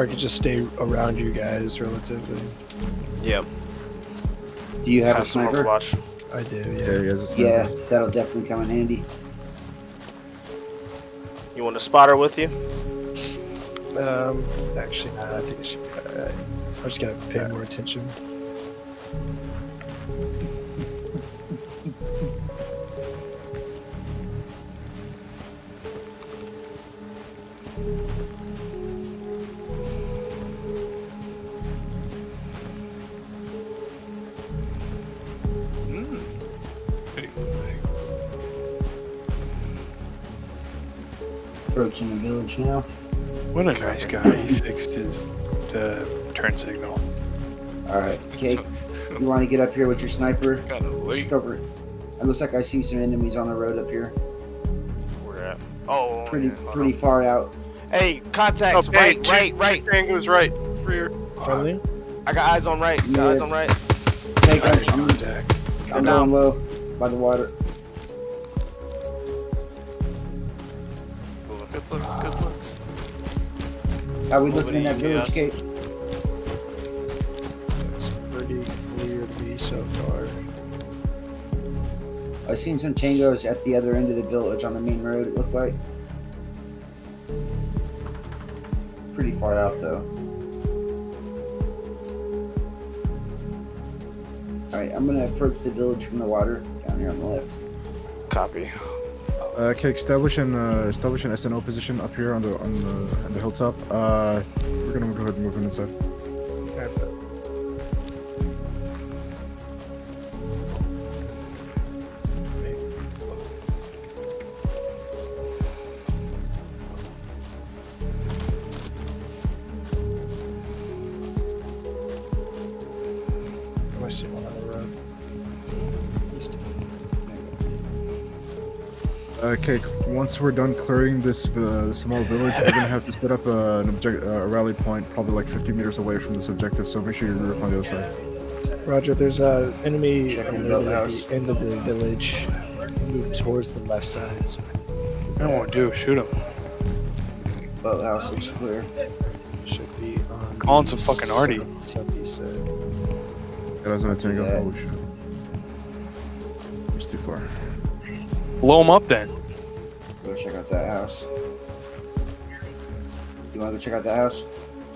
Or I could just stay around you guys relatively. Yep. Do you have a Have some sniper? overwatch. I do, Yeah, yeah. he has a sniper. Yeah, that'll definitely come in handy. You want a spotter with you? Um, actually, not. I think it should be alright. I just gotta pay more attention. Approaching the village now. What a nice guy. He fixed his uh, turn signal. Alright, Jake, you want to get up here with your sniper? Kind of late. Discover it. It looks like I see some enemies on the road up here. Where at? Oh, Pretty, yeah, pretty far out. Hey, contacts, Okay, right, two- right, right. Tango's right. Rear. Friendly? I got eyes on right. Got eyes on right. Jake, I'm, I'm, Contact. I'm down. low by the water. How we Over looking in that village, yes. Kate? It's pretty clear to me so far. I've seen some tangos at the other end of the village on the main road, it looked like. Pretty far out, though. Alright, I'm gonna approach the village from the water down here on the left. Copy. Uh, okay, establish an uh, establish an SNO position up here on the on the on the hilltop. Uh, we're gonna go ahead and move in inside. Once we're done clearing this uh, small village, we're gonna have to set up uh, an object, uh, a rally point, probably like 50 meters away from this objective. So make sure you're on the other side. Roger, there's a enemy Checking the at the end of the village. Move towards the left side. So I don't want to do. Shoot him. Boathouse looks clear. should be on. Calling some fucking arty. south- Southeast side. It doesn't tango. Yeah. Oh shit. It's too far. Blow him up then. Go check out that house. You wanna go check out that house?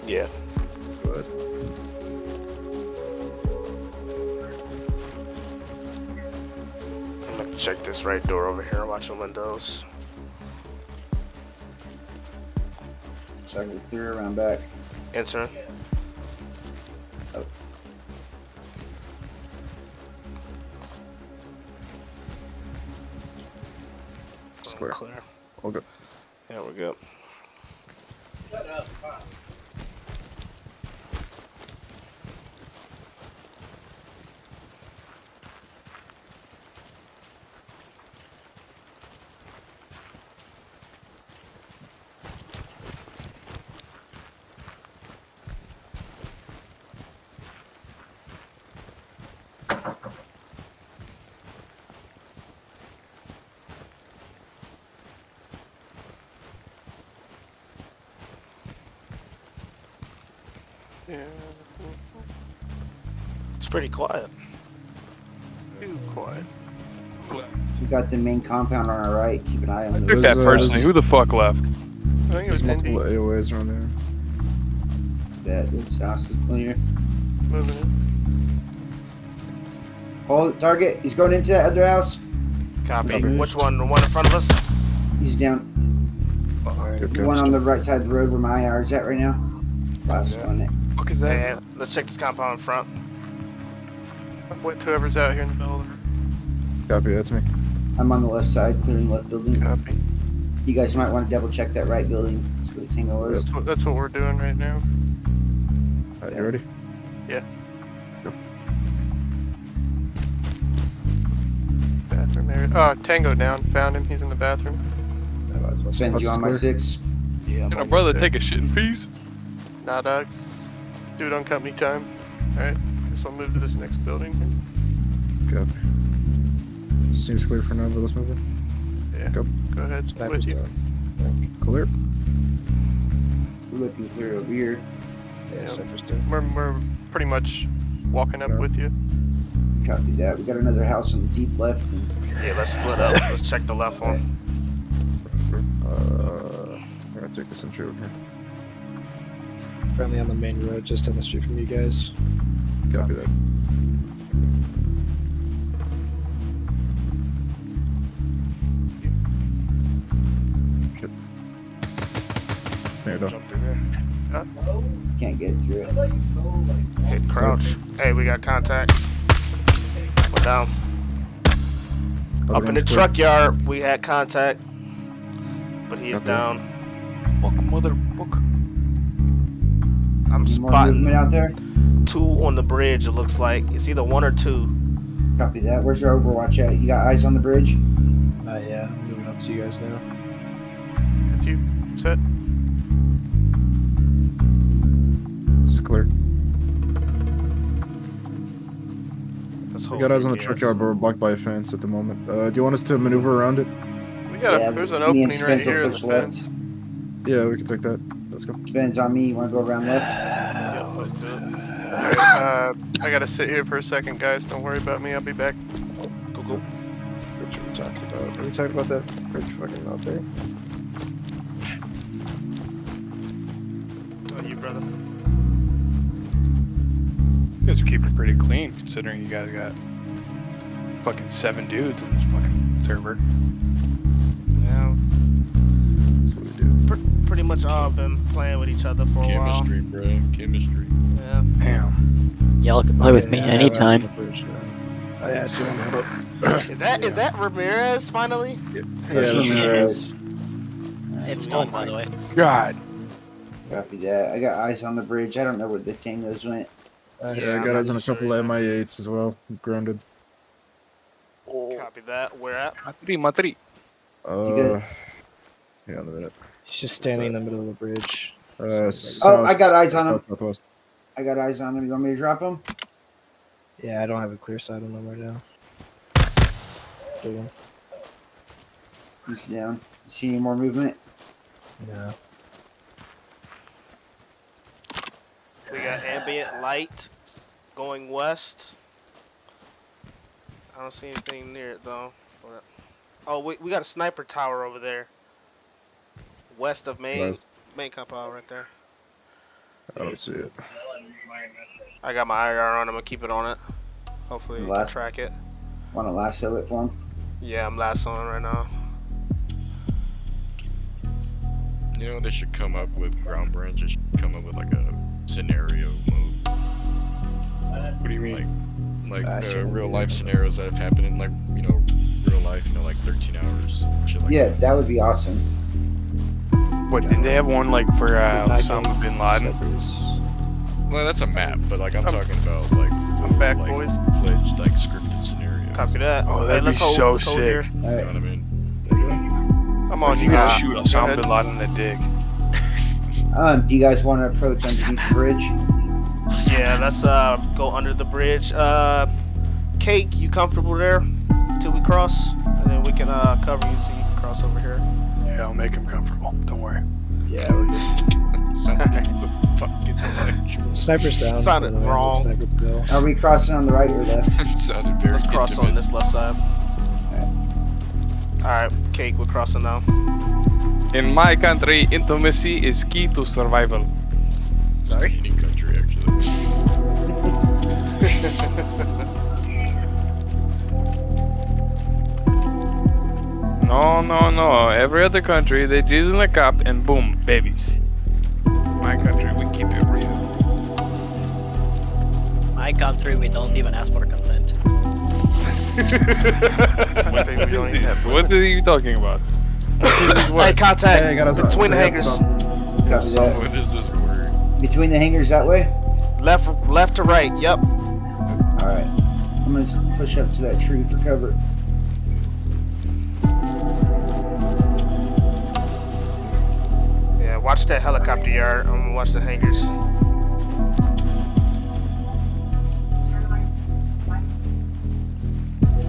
Yeah. Good. I'm gonna check this right door over here. And watch the windows. So I can clear around back. Enter. It's pretty quiet. Too quiet. So we got the main compound on our right. Keep an eye on Took those. that personally. Who the fuck left? I think it was There's multiple Indy AOAs around there. That this house is clear. moving in. Hold target. He's going into that other house. Copy. Copy. Which one? The one in front of us? He's down. Good The one on the right side of the road where my IR is at right now. Last Yeah. one. There. Fuck is that? Yeah. Let's check this compound in front. I'm with whoever's out here in the middle of the room. Copy. That's me. I'm on the left side, clearing the left building. Copy. You guys might want to double check that right building. See what the tango is. That's what, that's what we're doing right now. Alright, you ready? Yeah. Bathroom area. Oh, Tango down. Found him. He's in the bathroom. Send you on my six. Yeah. Can a brother take a shit in peace? Nah, dog. Do it on company time. Alright. Guess I'll move to this next building. Copy. Seems clear for now, but let's move in. Yeah. Yeah. Go. Go ahead. Sniper's With you. Clear. We're looking clear over here. Yeah, Yep. sniper's. We're, we're pretty much walking up Yeah. with you. Copy that. We got another house on the deep left. And Yeah, let's split up. Let's check the left one. Uh, I'm gonna take this entry over here. Friendly on the main road, just down the street from you guys. Copy that. Shit. There you go. Jump through there. can't get through it. Hit crouch. Hey, we got contact. We're down. Other Up in the one's clear. truck yard, we had contact, but he is Okay. down. Fuck, motherfucker. I'm More movement spotting out there. two on the bridge. It looks like it's either one or two. Copy that. Where's your Overwatch at? You got eyes on the bridge? Uh, yeah, I'm moving up to you guys now. That's you. Set. It's clear. Let's We got eyes on the GPS. truck yard, but we're blocked by a fence at the moment. Uh, do you want us to maneuver around it? We got Yeah, a. There's an opening right here in the left. fence. Yeah, we can take that. Let's go. Spins on me. You want to go around left? Yeah, let's do it. Alright, uh, I gotta sit here for a second, guys. Don't worry about me. I'll be back. Go go. What are we talking about? Are we talking about that bridge fucking out there? Oh, you brother. You guys are keeping it pretty clean considering you guys got fucking seven dudes in this fucking server. Yeah, That's what we do. pr- pretty much all of them playing with each other for a while. Chemistry, bro. Chemistry. Yeah. Damn. Y'all can play with me Yeah, anytime. I'm on the bridge now. Oh yeah, I see one Is that is that Ramirez finally? Yeah, That's that's Ramirez. It's Sweet. done, by the way. God. Copy that. I got eyes on the bridge. I don't know where the tangos went. now. Yeah, Yeah, I got not eyes on a couple either. MI8s as well. Grounded. Copy that. Where at? Matri, matri. Uh, yeah, in a minute. He's just standing in the middle of the bridge. Uh, Oh, I got eyes on him. Southwest. I got eyes on him. You want me to drop him? Yeah, I don't have a clear sight on them right now. Big one. He's down. See any more movement? Yeah. We got ambient light going west. I don't see anything near it though. Oh, we, we got a sniper tower over there. West of main West. main compound right there. I don't see it. I got my IR on. I'm gonna keep it on it. Hopefully you can track it. Want to lasso it for him? Yeah, I'm last on right now. You know, they should come up with ground branch. They should come up with like a scenario mode, What do you mean? like I uh, see. real life scenarios that have happened in like you know real life. You know, like 13 hours. Like Yeah, that. that would be awesome. What, didn't they have one like for uh, Like Osama bin Laden? snipers. Well, that's a map, but like I'm I'm- talking about like I'm back, like, boys. fledged like scripted scenarios. Copy that. Oh, hey, that'd let's be hold, so let's hold sick. here. All You know what I mean? I'm on you you gotta guys. shoot Go Osama ahead. bin Laden in the dick. Um, do you guys want to approach underneath the bridge? Yeah, let's uh go under the bridge. Uh, Cake, you comfortable there till we cross, and then we can uh cover you so you can cross over here. Yeah, I'll make him comfortable. Don't worry. Yeah, we're good. Sounded fucking sexual. Sniper's down. Sounded the wrong. Sniper bill. Are we crossing on the right or left? Sounded very Let's cross on this left side. All right, Cake, we're crossing now. In my country, intimacy is key to survival. Sorry? Any country, actually. No, no, no. Every other country, they jizz in a cup and boom, babies. My country, we keep it real. My country, we don't even ask for consent. One thing we don't even have. what are you talking about? Hey, contact Hey, I got between the I got hangers, that. What is this word? Between the hangars that way? left, left to right. Yep. All right. I'm going to push up to that tree for cover. Watch that helicopter yard. I'm gonna watch the hangers.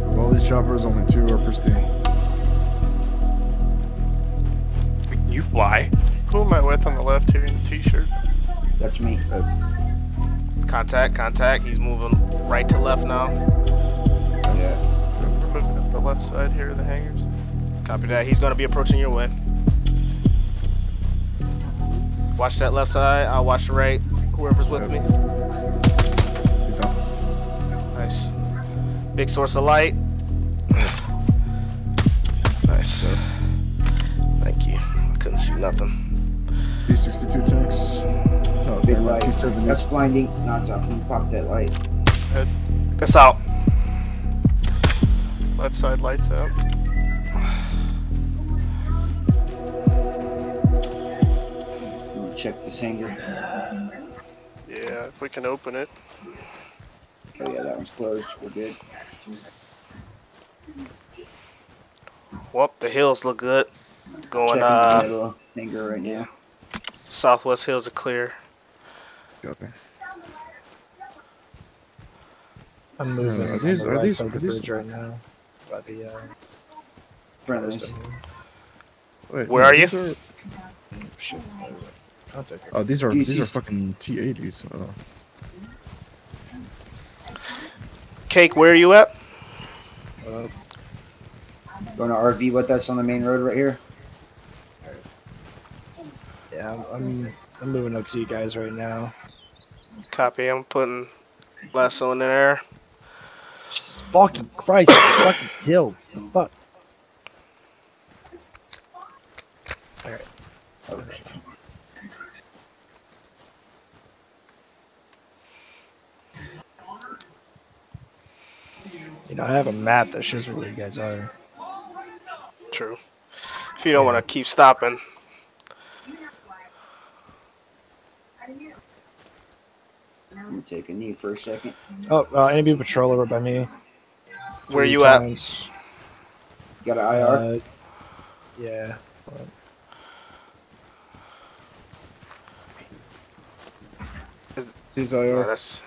Of all these choppers, only two are pristine. Why? Who am I with on the left here in the t-shirt? That's me. That's Contact, contact. He's moving right to left now. Yeah. We're moving up the left side here of the hangars. Copy that. He's gonna be approaching your way. Watch that left side. I'll watch the right. Whoever's with me. he's down. Nice. Big source of light. Nice. Thank you. I couldn't see nothing. T62 tanks. Hmm. Oh, Big light. P70s. That's blinding. Not off. You pop that light. It's out. Left side lights out. Check this hanger. Yeah, if we can open it. Oh yeah, that one's closed. We're good. Well, the hills look good. Going Checking the uh middle hanger right now. southwest hills are clear. Copy. I'm moving are these- the are these- are the these- bridge right now. By the uh, Friendlies. Wait, Where no, are you? these are- shit. Contact. Oh, these are these are fucking T80s. Oh. Cake, where are you at? Uh, Going to RV with us on the main road right here. yeah, I'm, I'm I'm moving up to you guys right now. Copy. I'm putting lasso in there. Jesus fucking Christ! fucking kill. The fuck. You know, I have a map that shows where you guys are. True. If you don't want to keep stopping, I'm gonna take a knee for a second. Oh, uh, enemy patrol over by me. where Three you at? times. Got an IR. Uh, yeah. Hold on. These Oh, IR. that's...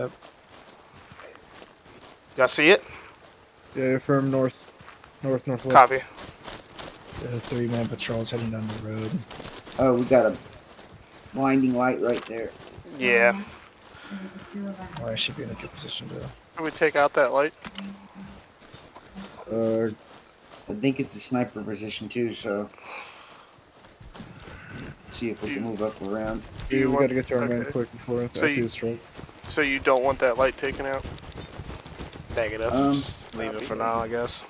Yep. Y'all see it? Yeah, firm north, north northwest. Copy. There are three man patrols heading down the road. Oh, we got a blinding light right there. Yeah. Oh, I should be in a good position to. Can we take out that light? Uh, I think it's a sniper position too, so see if we can move up around. Do yeah, you we want- gotta get to our man okay. quick before So I see you- the strike. So you don't want that light taken out? Negative. Um, Just leave it for now, I guess.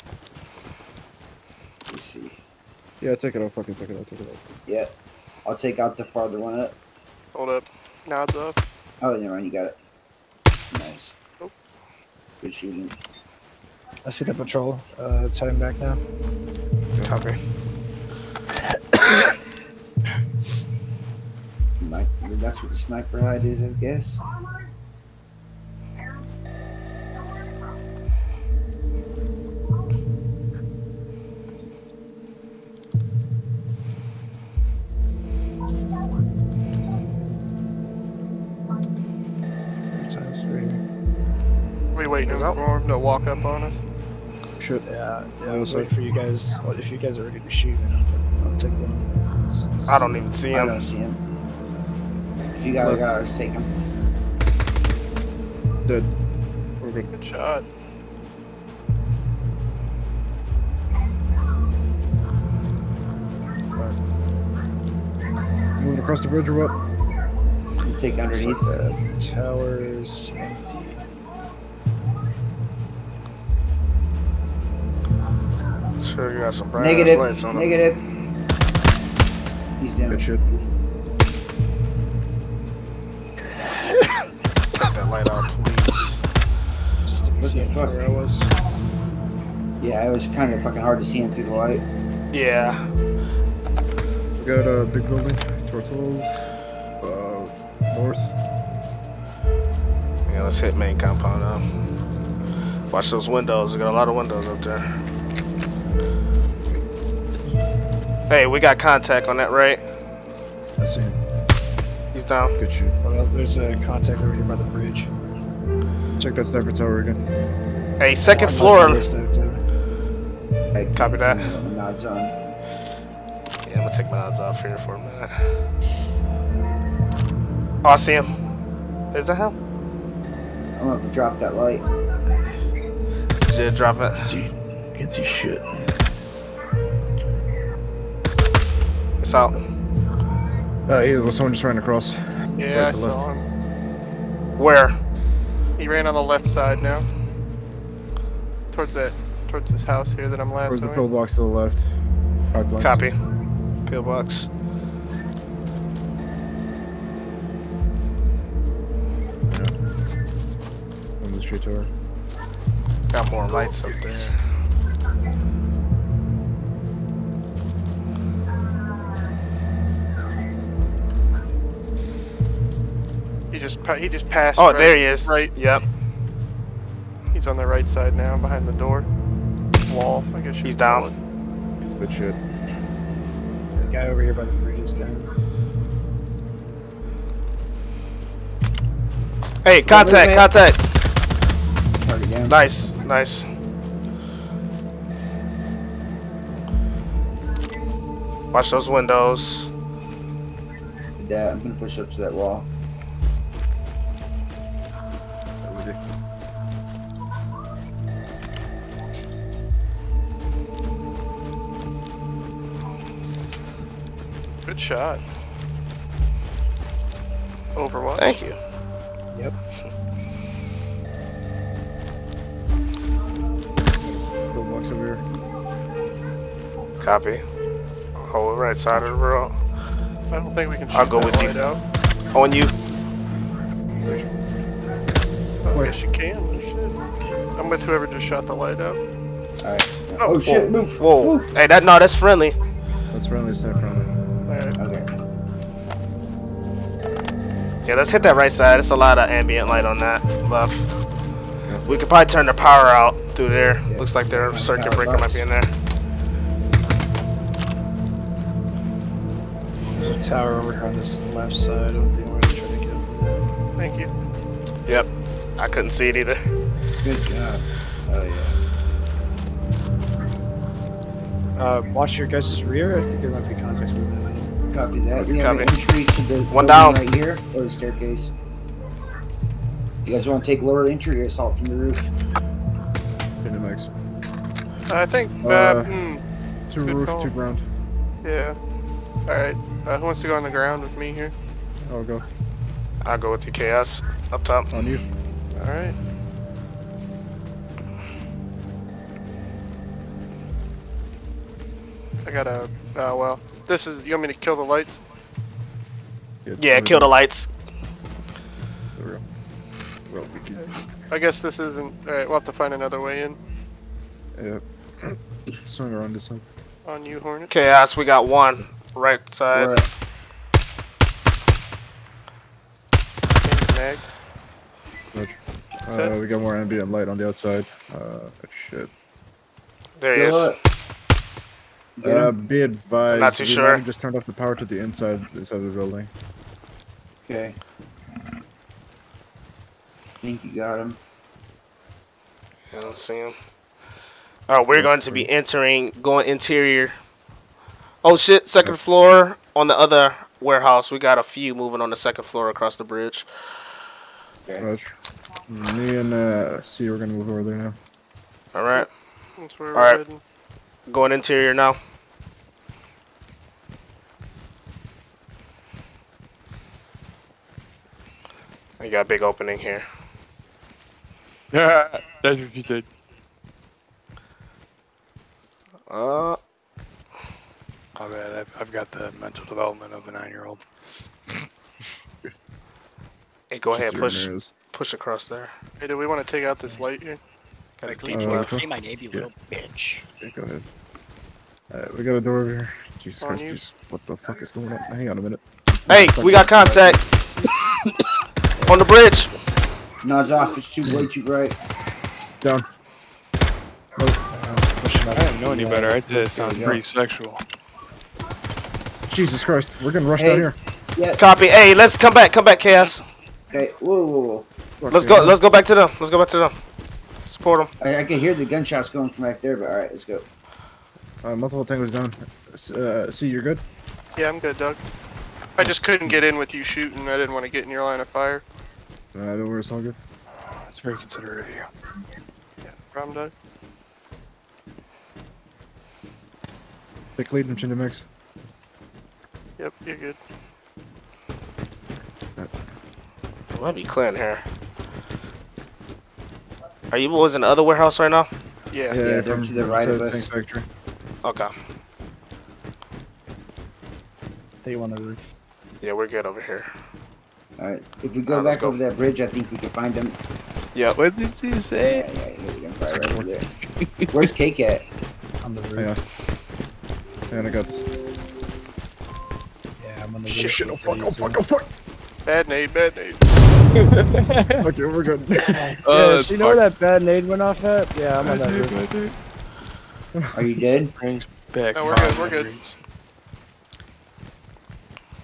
Let's see. Yeah, take it out. Fucking take it out. Take it out. Yeah, I'll take out the farther one up. Hold up. Nods up. Oh, never mind. You got it. Nice. Oh. Good shooting. I see the patrol. Uh, it's heading back now. Copy. Might, that's what the sniper hide is, I guess. Him to walk up on us? Sure. Yeah, yeah. Yeah, I'll so- wait for you guys. Well, if you guys are ready to shoot, then I'll, I'll take one. I don't even see him. I him. don't see him. If you got a guy, let's take him. Dead. We're good. Good shot. Moving across the bridge or what? You take underneath. like the towers empty. Sure, you got some bright Negative. lights on him. Negative. He's down. Good shit. Take that light out, please. Just didn't What see the fuck? where I was. Yeah, it was kind of fucking hard to see him through the light. Yeah. We got a big building. Tower 12. Uh, north. Yeah, let's hit main compound now. Watch those windows. We got a lot of windows up there. Hey, we got contact on that, right? I see him. He's down. Good shit. Well, there's a contact over here by the bridge. Check that sniper tower again. Hey, second Oh, floor. I'm not sure this tower. I Copy that. Nods on. Yeah, I'm gonna take my odds off here for a minute. Oh, I see him. Is that him? I'm gonna drop that light. Did drop it. See, can't see shit. It's out. Uh, yeah, well, someone just ran across. Yeah, I Right to left. him. Where? He ran on the left side now. Towards that, towards this house here that I'm left. Where's the pillbox to the left? Pipelines. Copy. Pillbox. On the street tower. Got more lights up there. He just pa- he just passed. Oh, right, there he is. Right, Yep. he's on the right side now, behind the door. Wall, I guess. He's could call down. Good shit. The guy over here by the bridge is down. Hey, contact, contact. Nice, nice. Watch those windows. With that, I'm gonna push up to that wall. Good shot. Overwatch. Thank you. Yep. Pillbox over here. Copy. Whole right side of the road. I don't think we can. I'll go that with you. light Out. On you. I Where? guess you can. Shit. I'm with whoever just shot the light out. Alright. Oh, Oh, shit, move. Whoa. Move. Hey, that no, that's friendly. That's friendly, stand friendly. Yeah, let's hit that right side. It's a lot of ambient light on that left. We could probably turn the power out through there. Yeah. Looks like their circuit breaker might be in there. There's a tower over here on this left side. I don't think we're gonna try to get up there. Thank you. Yep. I couldn't see it either. Good job. Oh yeah. Uh, watch your guys' rear. I think there might be contacts moving in. Copy that. We have Copy. an entry to the One down. right here, or the staircase. You guys want to take lower entry or assault from the roof? Hit the max. I think. Uh, Uh, hmm, Two roof, call. two ground. yeah. Alright. Uh, who wants to go on the ground with me here? I'll go. I'll go with you, Chaos. Up top. On you. Alright. I gotta. Uh, well, this is. You want me to kill the lights? Yeah, kill the lights. There we go. Well, we can. I guess this isn't. Alright, we'll have to find another way in. Yeah. Swing around this side. On you, Hornet. Chaos, we got one. Right side. Where at? Change mag. Roger. Is that- Uh, we got more ambient light on the outside. Uh, shit. There he Kill is. it. Get Uh, be advised. Not too we sure. just turned off the power to the inside, inside of the building. Okay. think you got him. I don't see him. Oh, we're going to be entering, going interior. Oh shit, second floor on the other warehouse. We got a few moving on the second floor across the bridge. Roger. Me and uh, C, we're gonna move over there now. All right, That's where Alright. we're heading. going interior now. You got a big opening here. Yeah, that's what you said. Uh, My bad. I've, I've got the mental development of a nine-year-old. hey, go ahead, push, mirrors. push across there. Hey, do we want to take out this light here? Got a Quickly, deep Uh, left. see my name, you little bitch. Okay, go ahead. Alright, we got a door over here. Jesus Christ, what the fuck is going on? Hang on a minute. Hey, we got contact on the bridge. Nods off. It's too way too bright. Down. Pushing I up. didn't know any better. I'd say it sounds yeah. pretty sexual. Jesus Christ, we're getting rushed Hey. down here. Yeah. Copy. Hey, let's come back. Come back, Chaos. Okay. Whoa, whoa, whoa. Let's go. Let's go back to them. Let's go back to them. Support them. I, I can hear the gunshots going from back there, but all right, let's go. Uh, multiple tangos down. Uh, see, you're good. Yeah, I'm good, Doug. I just couldn't get in with you shooting. I didn't want to get in your line of fire. Uh, don't worry, it's all good. That's very considerate of you. Yeah, problem, Doug? Take lead and chin to mix. Yep, you're good. Might be clearing here. Are you boys in the other warehouse right now? Yeah. Yeah, they're to the right inside of us. Tank factory. Okay. They on the roof. Yeah, we're good over here. Alright, if we go Alright, let's back go. over that bridge, I think we can find them. Yep. What did he Yeah, say? yeah, yeah, we can fire right over there. Where's Cake at? On the roof. Yeah. And I got this. Yeah, I'm on the Shit, roof. Shit, oh fuck, you, oh fuck, oh fuck. Bad nade, bad nade. Okay, we're good. Yeah, that's you know where that bad nade went off at? Yeah, I'm on that roof. Are you dead? Brings back. No, we're good, we're good. memories.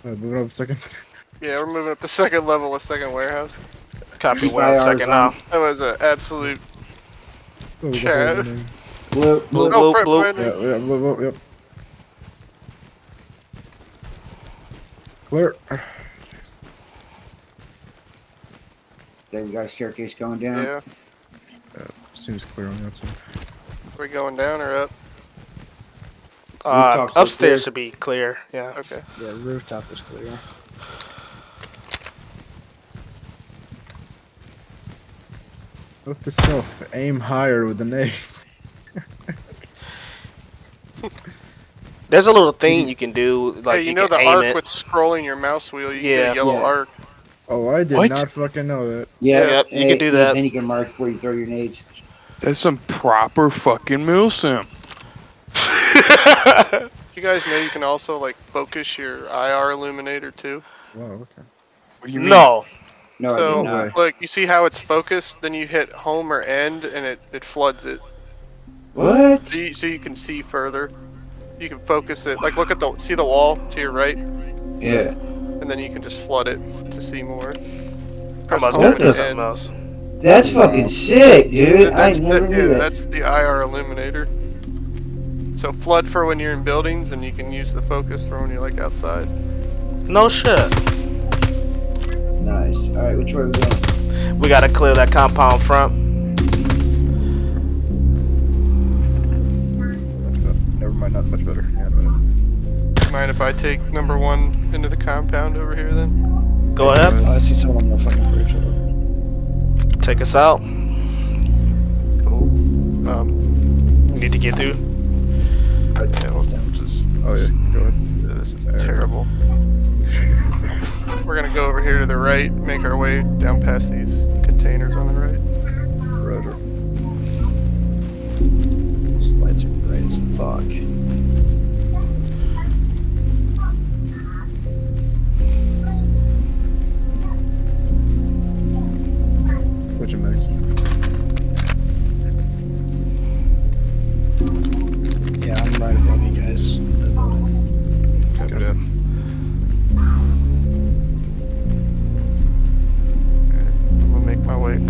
Uh, moving up a second. Yeah, we're moving up a second level, a second warehouse. Copy. Keep We're on second on. now. That was an absolute. What was Chad. Blue, Blue, blue. blue, blue. Yeah, yeah, blue, blue, yep. Clear. Then we got a staircase going down. Yeah. Seems clear on that side. We're going down or up? Uh, upstairs good. should be clear. Yeah. Okay. Yeah, rooftop is clear. Note to self, aim higher with the nades. There's a little thing you can do. Like hey, you, know can the aim arc it. with scrolling your mouse wheel, you can get Yeah. a yellow Yeah. arc. Oh, I did What? not fucking know that. Yeah, Yep, you and can do that. Then you can mark where you throw your nades. That's some proper fucking mill sim. You guys know you can also like focus your IR illuminator too. Wow, okay. What do you mean? no. No, I So did not. look, you see how it's focused? Then you hit home or end, and it, it floods it. What? So you, so you can see further. You can focus it. Like look at the see the wall to your right, Yeah. and then you can just flood it to see more. I'm Press What the- something else. That's fucking sick, dude. I That's, never that- knew yeah, that. that's the IR illuminator. So flood for when you're in buildings, and you can use the focus for when you're like outside. No shit. Nice. Alright, which way are we going? We gotta clear that compound front. Never mind, not much better. Yeah, Mind if I take number one into the compound over here then? Go ahead. Oh, I see someone on the fucking bridge. Hold. Take us out. Cool. Um, We need to get through. yeah, well, this Oh yeah, go ahead. this is terrible. We're gonna go over here to the right, make our way down past these containers on the right. Roger. These lights are bright as fuck. Which makes.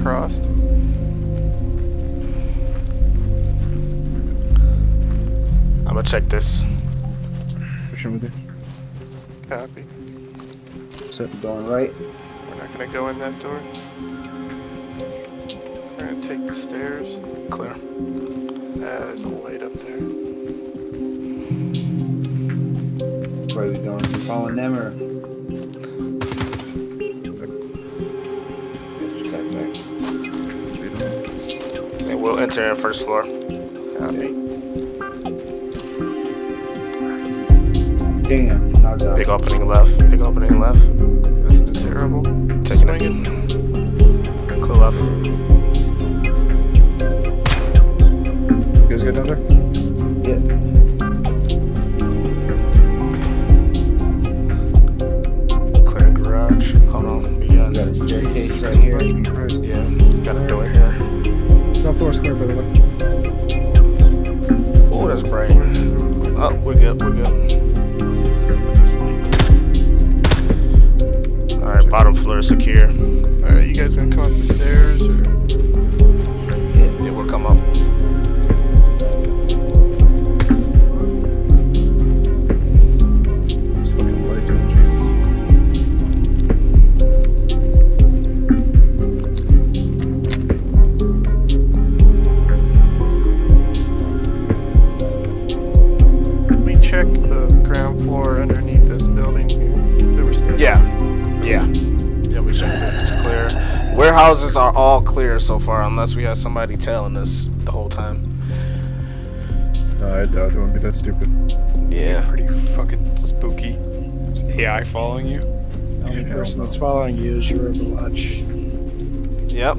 Make my way across. I'm gonna check this. Which one with you? Copy. Going right. We're not gonna go in that door. We're gonna take the stairs. Clear. Ah, there's a light up there. Where are we going? We following them or? We'll enter in first floor. Copy. Damn. Big opening left. Big opening left. This is terrible. Taking Swing it. it. Clear left. You guys get down there? Yeah. Clear garage. Hold on. We got, We got a staircase right here. Yeah, got a door here. Top floor is clear, by the way. Oh, that's bright. Oh, we're good. We're good. All right, bottom floor secure. Alright, you guys gonna come up the stairs or? Warehouses are all clear so far, unless we have somebody tailing us the whole time. No, I doubt it won't be that stupid. Yeah. Pretty fucking spooky. Is AI following you? The only person that's following you is your Overwatch. Yep.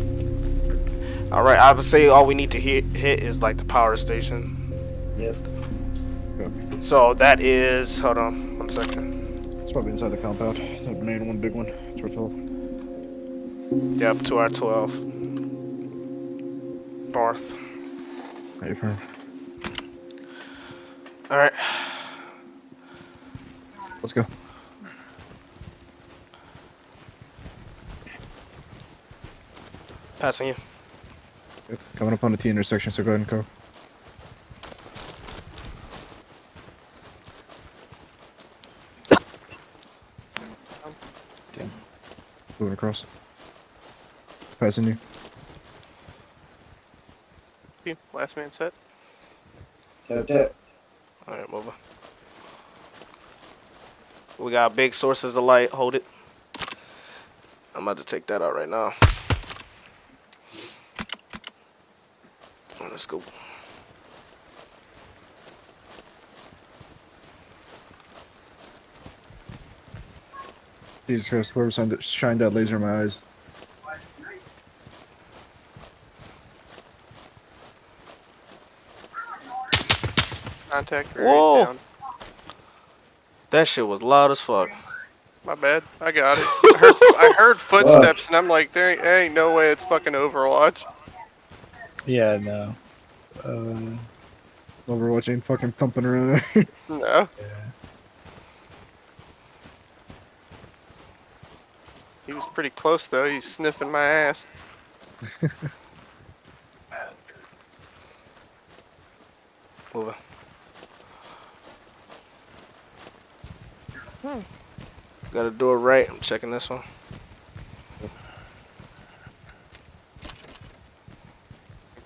All right. I would say all we need to hit, hit is like the power station. Yep. So that is. Hold on. One second. It's probably inside the compound. The main one, big one. It's worth 12. Yep. To our twelve. North. Hey, firm. All right. Let's go. Passing you. Yep. Coming up on the T intersection, so go ahead and go. Damn. Moving across. Passing you. Okay, Last man set. Tap tap. All right. Moving. We got big sources of light. Hold it. I'm about to take that out right now. Let's go. Jesus Christ, whoever shined that, shined that laser in my eyes. Contact area Whoa. down. That shit was loud as fuck. My bad. I got it. I heard, I heard footsteps and I'm like, there ain't, there ain't no way it's fucking Overwatch. Yeah, no. Uh, Overwatch ain't fucking pumping around. there. No. yeah. He was pretty close though. He's sniffing my ass. Moving. Got a door right. I'm checking this one.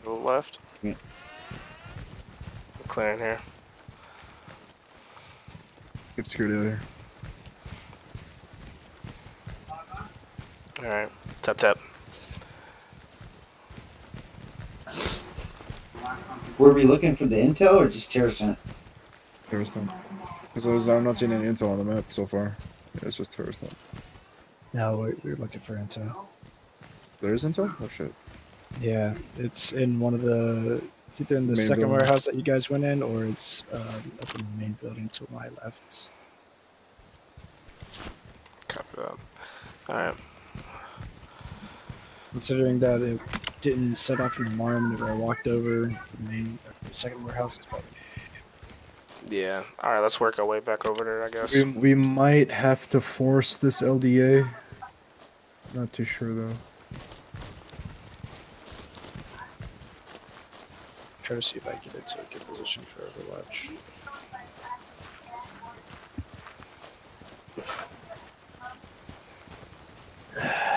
Go left. Mm. I'm clearing here. Get security out here. All right. Tap tap. Were we looking for the intel or just terrorist? Terrorist thing. Because I'm not seeing any intel on the map so far. Yeah, it's just terrorist thing. No, we're, we're looking for intel. There's intel? Oh shit. Yeah, it's in one of the. It's either in the Main second building. warehouse that you guys went in, or it's um, up in the main building to my left. Copy that. All right. Considering that it didn't set off an alarm whenever I walked over the main second warehouse, it's probably Yeah. All right. Let's work our way back over there. I guess. We, we might have to force this LDA. Not too sure though. try to see if I can get it to a good position for Overwatch. I'm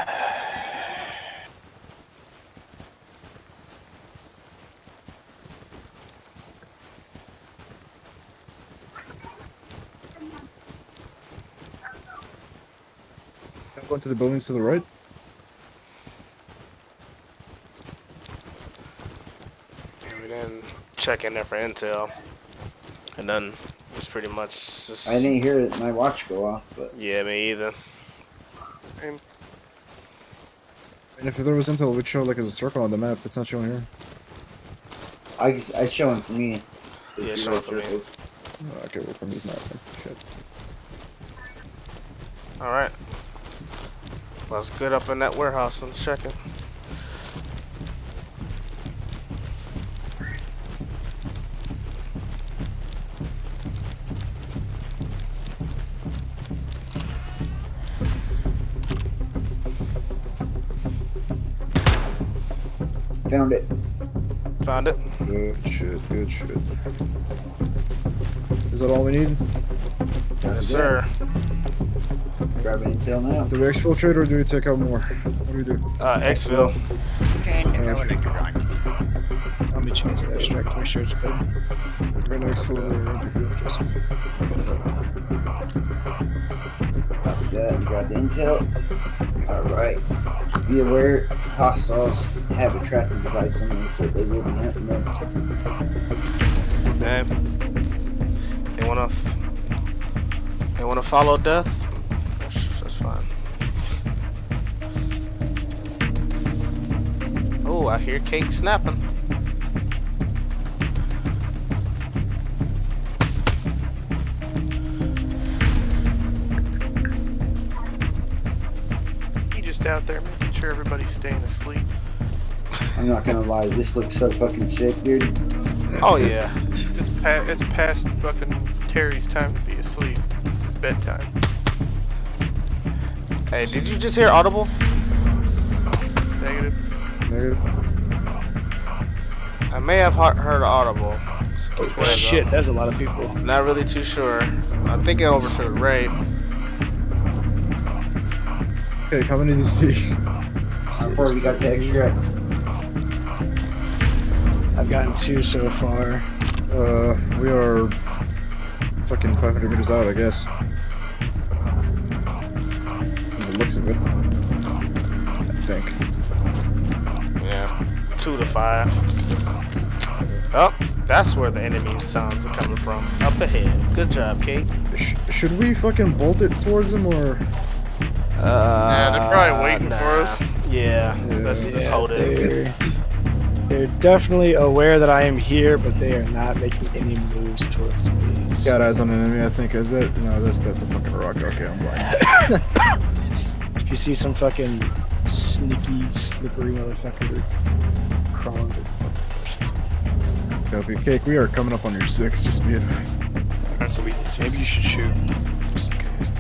going to the buildings to the right. We didn't check in there for intel, and then it's pretty much just. I didn't hear my watch go off, but Yeah, me either. And And if there was intel, it would show like as a circle on the map. It's not showing here. I I showing for me. Yeah, If you showing write for me. circles. Oh, okay, well from these not. Shit. All right. Let's get up in that warehouse and check it. Found it. Found it. Good shit. Good shit. Is that all we need? That Yes, was it. sir. Grabbing intel now. Do we exfiltrate or do we take out more? What do we do? Uh, Exfil. I'll meet you guys at extract to make sure it's good. We're gonna exfil there. Joseph. Copy that. Grab the intel. Alright. Be aware, hostiles have a tracking device on them, so they will be hunting us. Okay. They wanna. F- they wanna follow death. That's, that's. Oh, I hear cake snapping. He just out there making sure everybody's staying asleep. I'm not gonna lie, this looks so fucking sick, dude. Oh yeah. It's pa- it's past fucking Terry's time to be asleep. It's his bedtime. Hey, did you just hear audible? Negative. Negative. I may have heard, heard audible. So which way, though? Shit, that's a lot of people. Not really too sure. I'm thinking over to the right. Okay, how many do you see? How far we got to extract? I've gotten two so far. Uh, we are fucking 500 meters out, I guess. From The looks of it. I think. Yeah, two to five. Oh, that's where the enemy sounds are coming from. Up ahead. Good job, Cake. Sh- should we fucking bolt it towards them or? Uh, they're probably waiting for us. Yeah, Yeah. let's just Yeah, hold it. They're, they're definitely aware that I am here, but they are not making any moves towards me. Got eyes on an enemy, I think. Is it? No, that's that's a fucking rock. Okay, I'm blind. If you see some fucking sneaky, slippery motherfucker crawling to the fucking bushes, Copy. Cake, we are coming up on your six, just be advised. So we, maybe you should shoot. Just in case.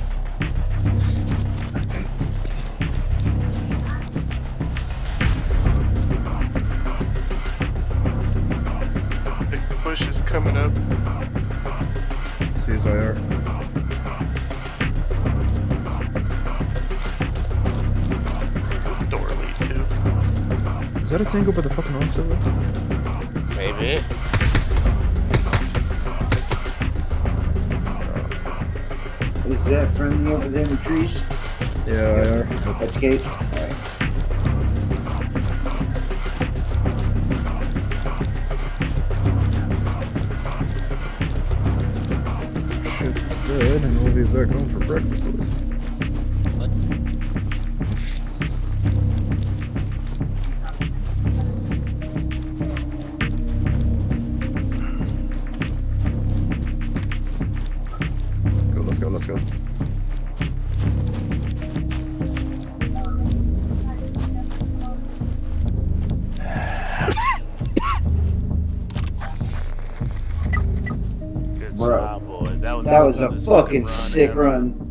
Big bush is coming up. CSIR. That a tango by the fucking rocks over there? Maybe. Uh, is that friendly over there in the trees? Yeah, I are. That's Cake. Alright. Shit, good, and we'll be back home for breakfast fucking run sick ever. run.